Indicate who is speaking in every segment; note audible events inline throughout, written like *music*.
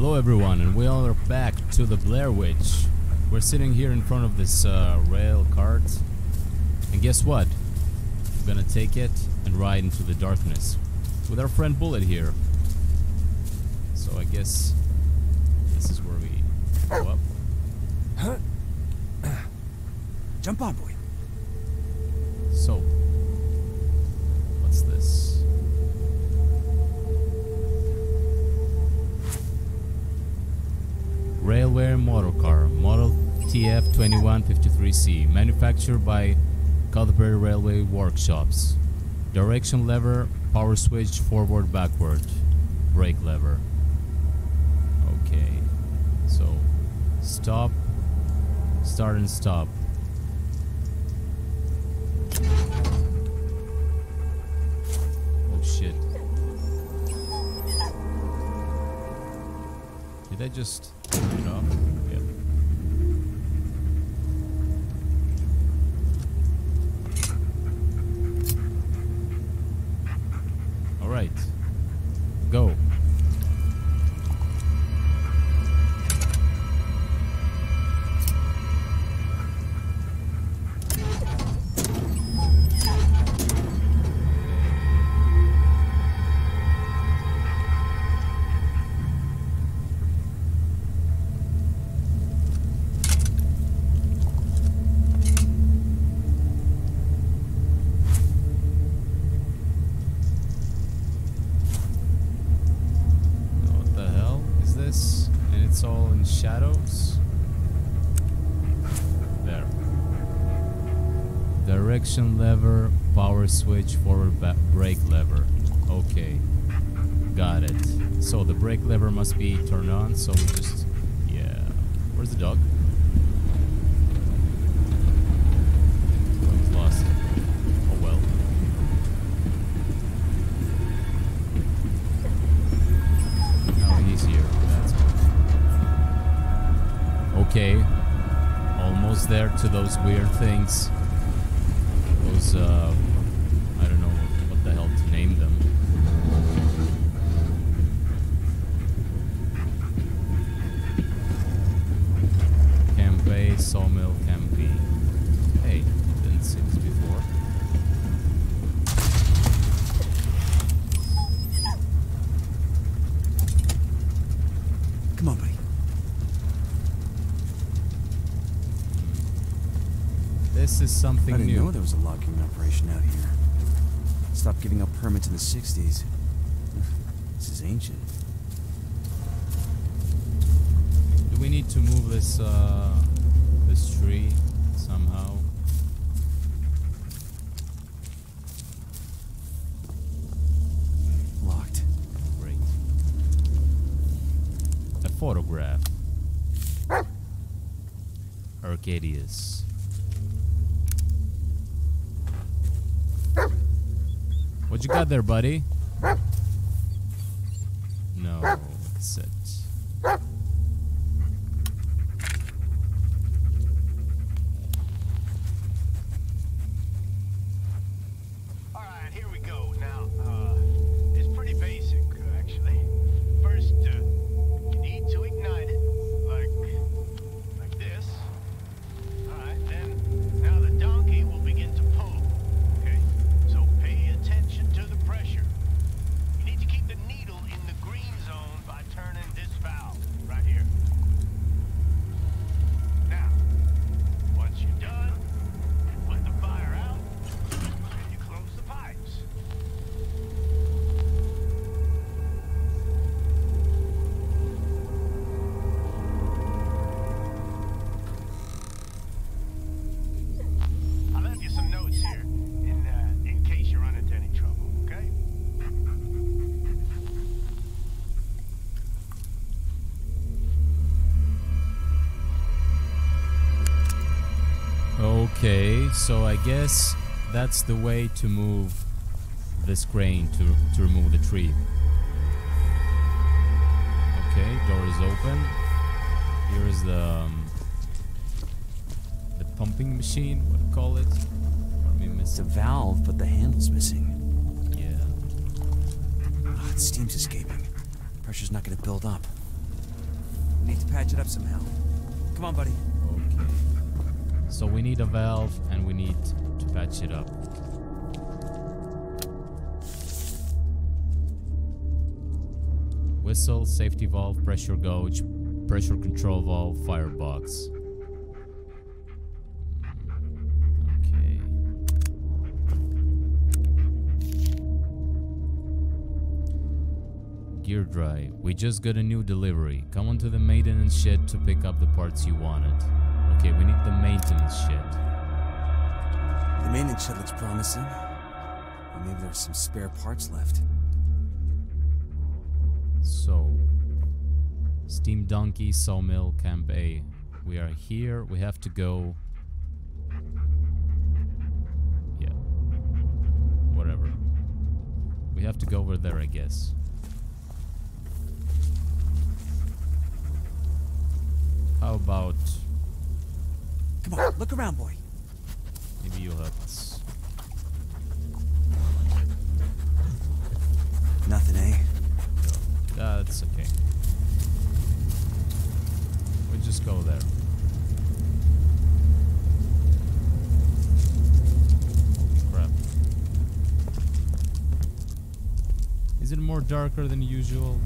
Speaker 1: Hello everyone and we all are back to the Blair Witch. We're sitting here in front of this uh, rail cart and guess what? We're gonna take it and ride into the darkness with our friend Bullet here. So I guess this is where we go up. Huh? *clears throat*
Speaker 2: Jump on, boy.
Speaker 1: So, Railway motor car, model TF2153C, manufactured by Cuthbert Railway Workshops. Direction lever, power switch, forward, backward, brake lever. Okay, so stop, start and stop. Oh shit. Did I just turn it Direction lever, power switch, forward brake lever. Okay. Got it. So the brake lever must be turned on, so we just. Yeah. Where's the dog? Lost. Oh well. Good. Okay. Almost there to those weird things. This is something
Speaker 2: I didn't
Speaker 1: new.
Speaker 2: know there was a logging operation out here. Stopped giving out permits in the 60s. *laughs* This is ancient.
Speaker 1: Do we need to move this uh this tree somehow?
Speaker 2: Locked.
Speaker 1: Great. A photograph. *laughs* Arcadius. What you got there, buddy? No, cassette.
Speaker 3: All Okay, so I
Speaker 1: guess that's the way to move this crane to, to remove the tree. Okay, door is open. Here is the um, the pumping machine. What do you call it?
Speaker 2: It's a valve, but the handle's missing.
Speaker 1: Yeah.
Speaker 2: Ah, the steam's escaping. Pressure's not gonna build up. We need to patch it up somehow. Come on, buddy.
Speaker 1: So we need a valve and we need to patch it up. Whistle, safety valve, pressure gauge, pressure control valve, firebox. Okay. Gear dry. We just got a new delivery. Come on to the maintenance shed to pick up the parts you wanted. Okay, we need the maintenance shed.
Speaker 2: The maintenance shed looks promising. Or maybe there's some spare parts left.
Speaker 1: So, Steam Donkey, Sawmill, Camp A. We are here. We have to go. Yeah. Whatever. We have to go over there, I guess. How about
Speaker 2: Come on, look around, boy.
Speaker 1: maybe you'll help us?
Speaker 2: Nothing, eh?
Speaker 1: That's okay. We just go there. Holy crap. Is it more darker than usual?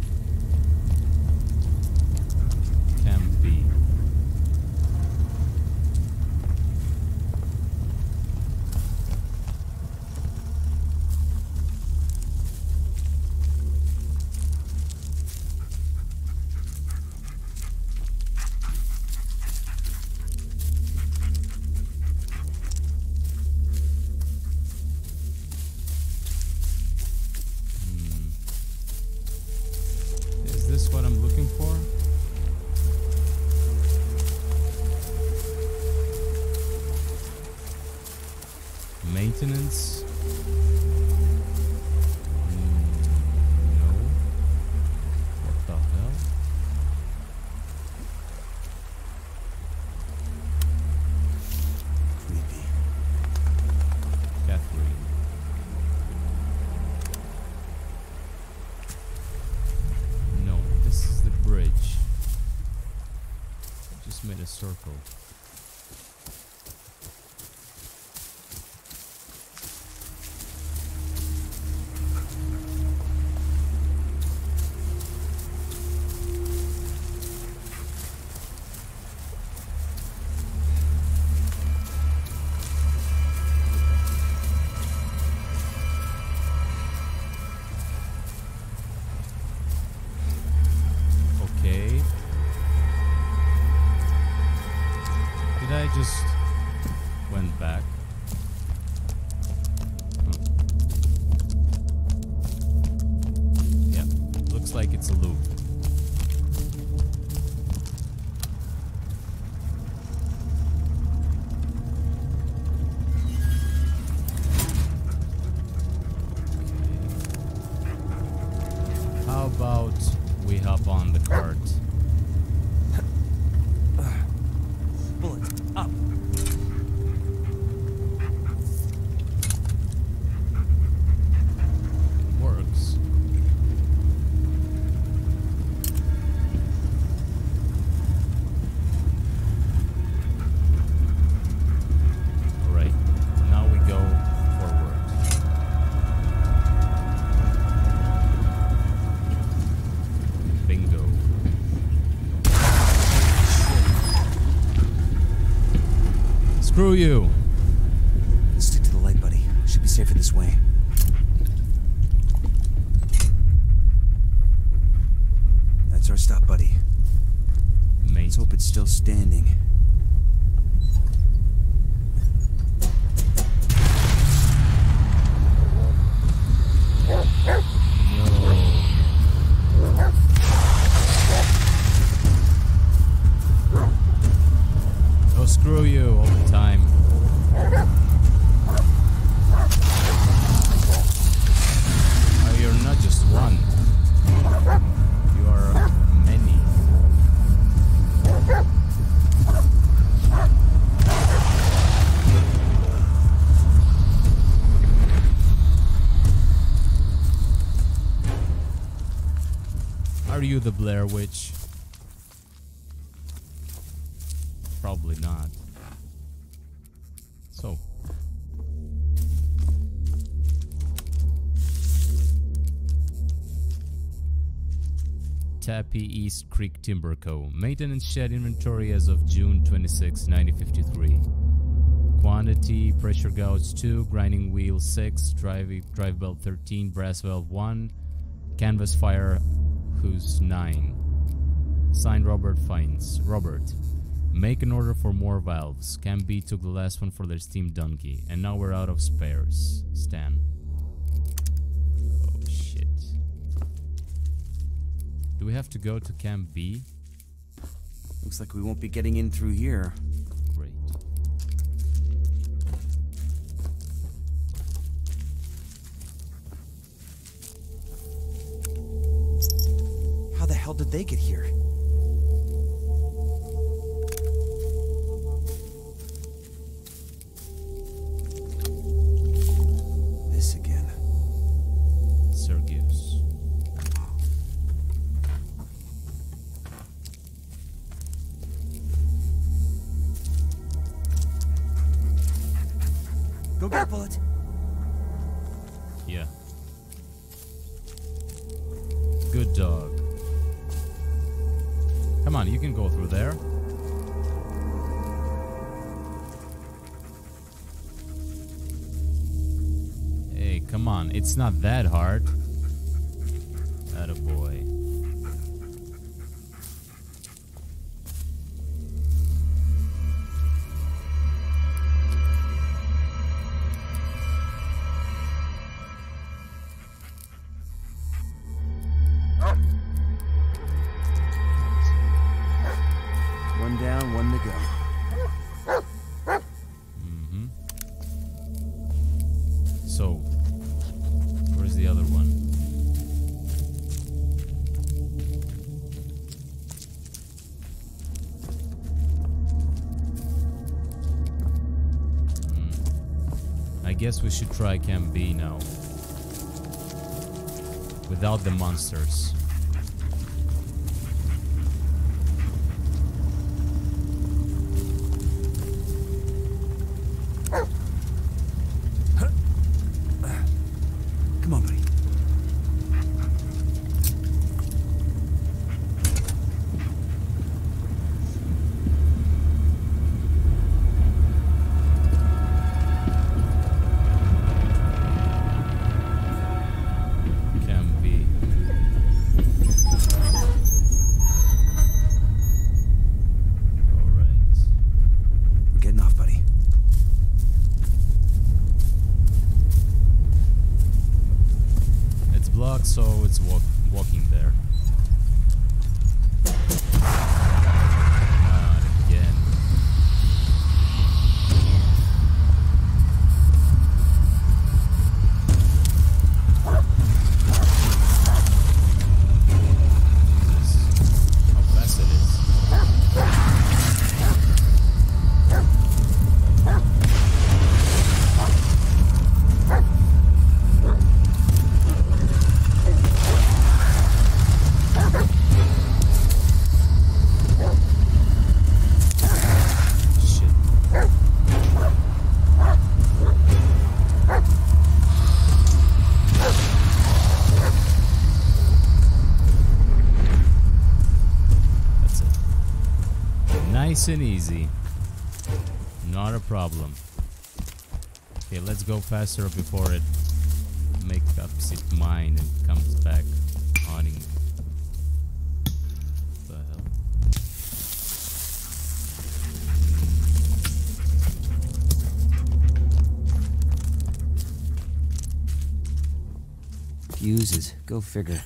Speaker 1: Just went back? Huh. Yeah, looks like it's a loop. Screw you! You the Blair Witch? Probably not. So. Tappy East Creek Timber Co. Maintenance shed inventory as of June 26, 1953. Quantity pressure gauge 2, grinding wheel 6, drive, drive belt 13, brass valve 1, canvas fire who's 9. Signed Robert Fines. Robert. Make an order for more valves. Camp B took the last one for their steam donkey, and now we're out of spares. Stan. Oh shit. Do we have to go to Camp B?
Speaker 2: Looks like we won't be getting in through here. Hell did they get here?
Speaker 1: It's not that hard. Atta boy. We should try Camp B now. Without the monsters. Nice and easy. Not a problem. Okay, let's go faster before it makes up its mind and comes back haunting. me.
Speaker 2: Fuses. Go figure.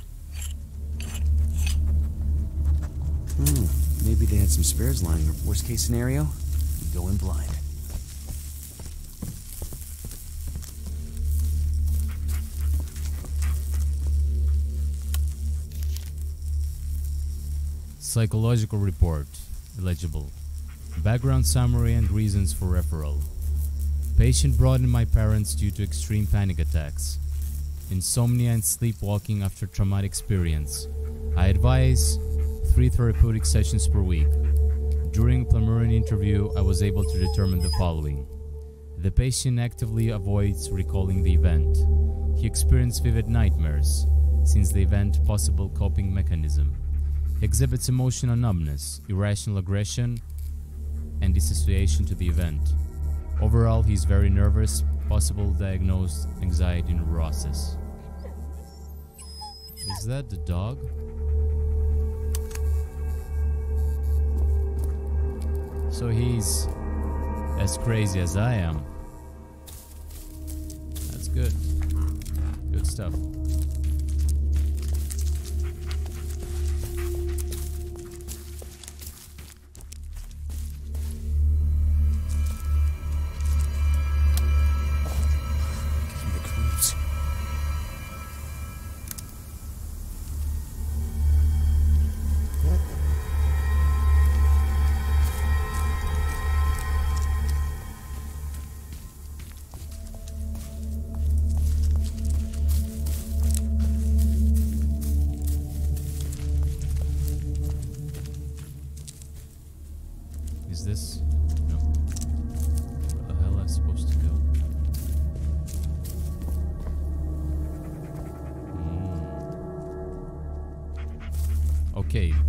Speaker 2: Hmm. Maybe they had some spares lying. Worst case scenario, we go in blind.
Speaker 1: Psychological report. Illegible. Background summary and reasons for referral. Patient brought in my parents due to extreme panic attacks. Insomnia and sleepwalking after traumatic experience. I advise three therapeutic sessions per week. During preliminary interview, I was able to determine the following. The patient actively avoids recalling the event. He experienced vivid nightmares since the event possible coping mechanism. He exhibits emotional numbness, irrational aggression, and dissociation to the event. Overall, he is very nervous, possible diagnosed anxiety neurosis. Is that the dog? So he's as crazy as I am. That's good. Good stuff.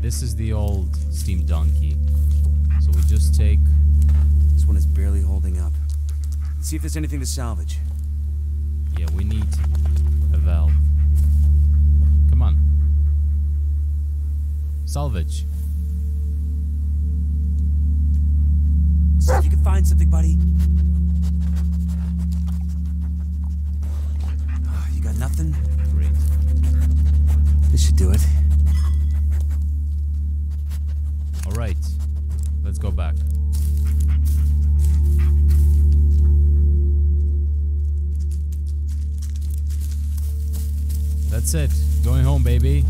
Speaker 1: This is the old steam donkey. So we just take.
Speaker 2: This one is barely holding up. Let's see if there's anything to salvage.
Speaker 1: Yeah, we need a valve. Come on. Salvage.
Speaker 2: See if you can find something, buddy.
Speaker 1: That's it. Going home, baby.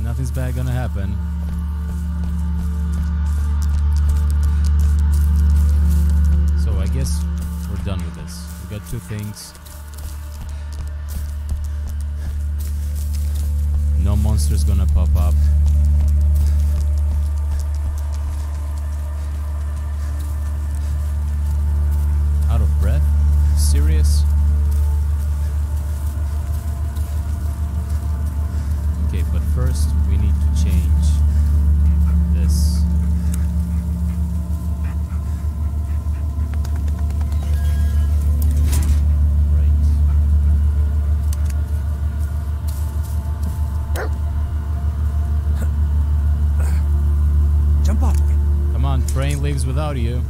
Speaker 1: Nothing's bad gonna happen. So I guess we're done with this. We got two things. No monster's gonna pop up. Without you.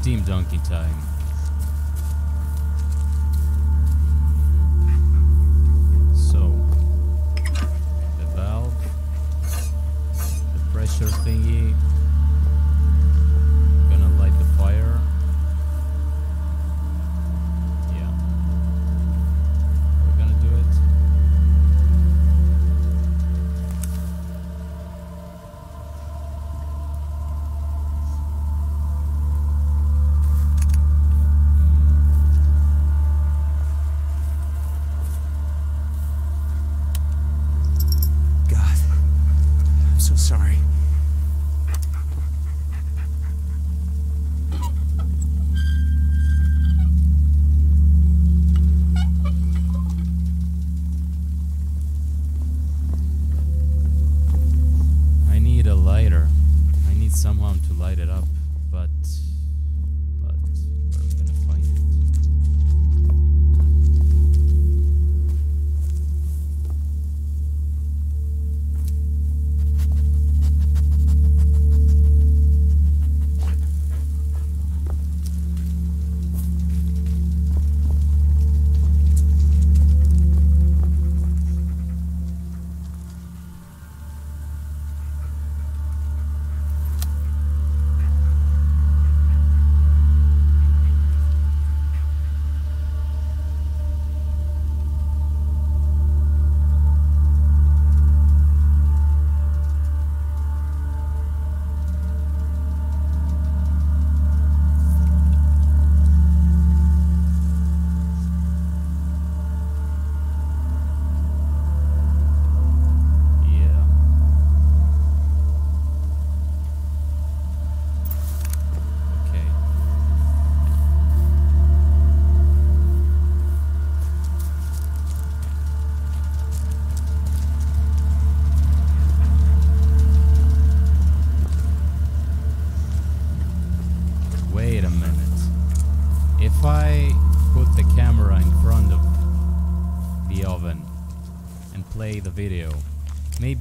Speaker 1: Steam donkey time. Light it up,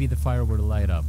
Speaker 1: the fire were to light up.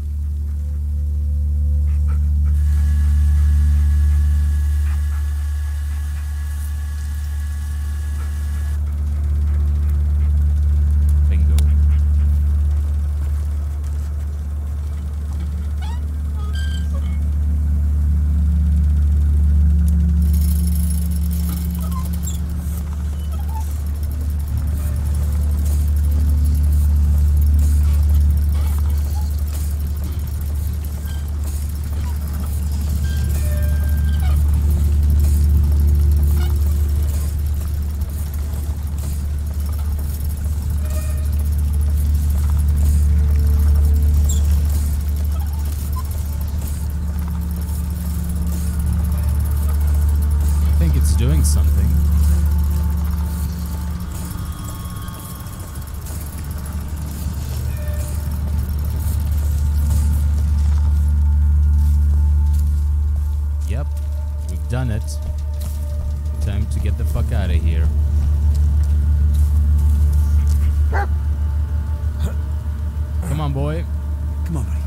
Speaker 1: to get the fuck out of here. Come on, boy.
Speaker 2: Come on, buddy.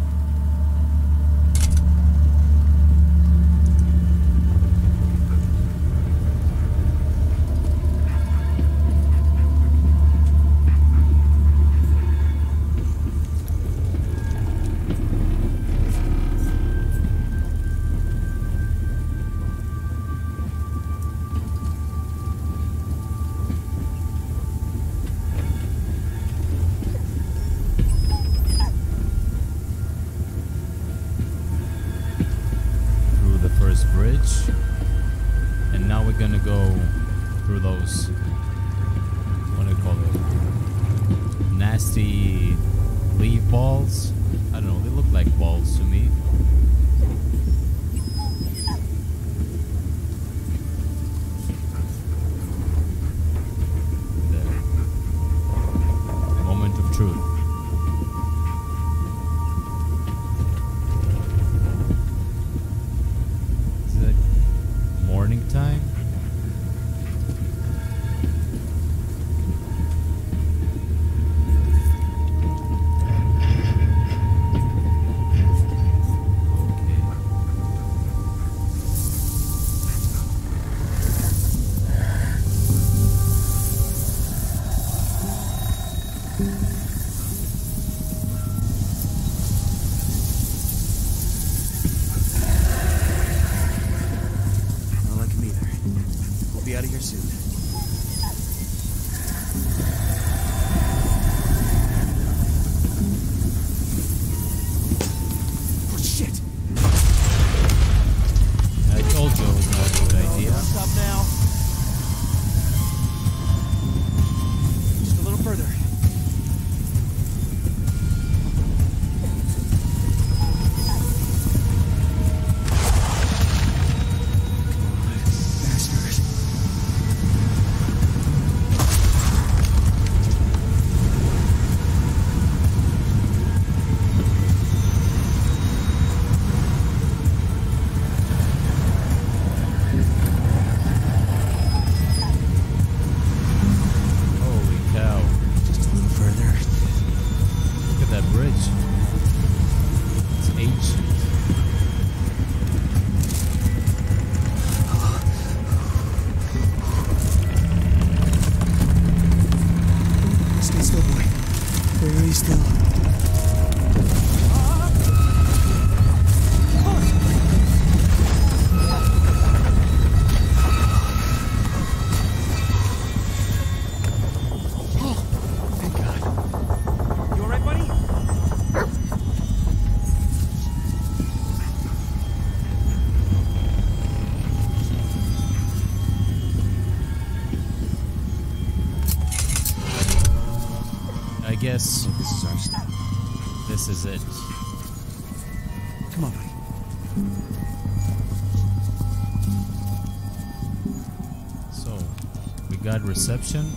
Speaker 1: reception?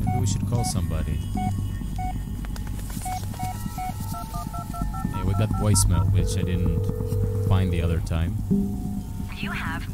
Speaker 1: Maybe we should call somebody. Yeah, we got voicemail, which I didn't find the other time.
Speaker 4: You have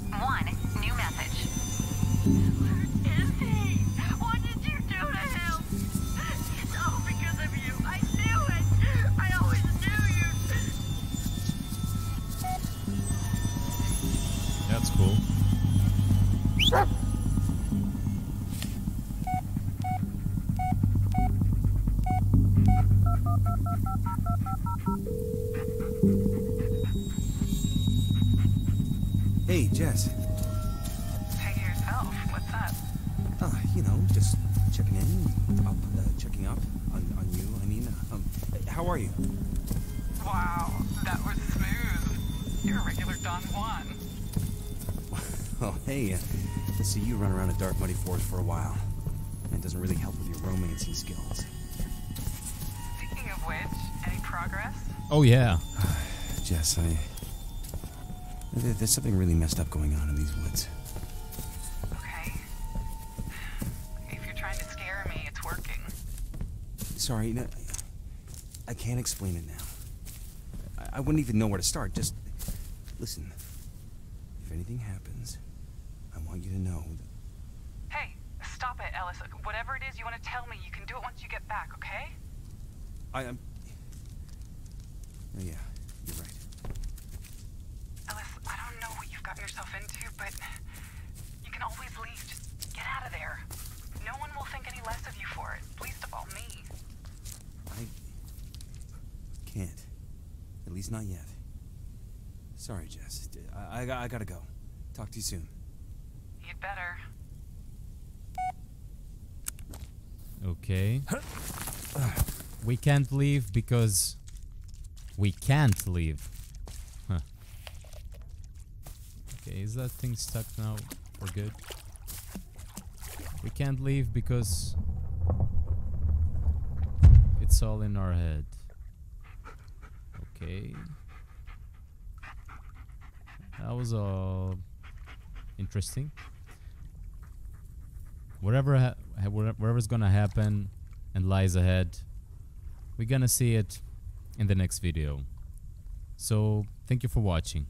Speaker 2: Oh, hey, uh, let's see you run around a dark, muddy forest for a while. And it doesn't really help with your romancing skills.
Speaker 5: Speaking of which, any progress?
Speaker 1: Oh yeah. *sighs*
Speaker 2: Jess, I. There's something really messed up going on in these woods.
Speaker 5: Okay. If you're trying to scare me, it's working.
Speaker 2: Sorry, no, I can't explain it now. I, I wouldn't even know where to start. Just listen. If anything happens, I want you to know that.
Speaker 5: Hey, stop it, Ellis. Whatever it is you want to tell me, you can do it once you get back, okay?
Speaker 2: I am. Oh, yeah, you're right.
Speaker 5: Ellis, I don't know what you've gotten yourself into, but you can always leave. Just get out of there. No one will think any less of you for it, least of all me.
Speaker 2: I can't. At least not yet. Sorry, Jess. I, I, I gotta go. Talk to you soon.
Speaker 5: You'd better.
Speaker 1: Okay. We can't leave because we can't leave. Huh. Okay, is that thing stuck now for good? We can't leave because it's all in our head. Okay. That was all interesting. Whatever ha- ha- whatever's gonna happen and lies ahead, we're gonna see it in the next video. So thank you for watching.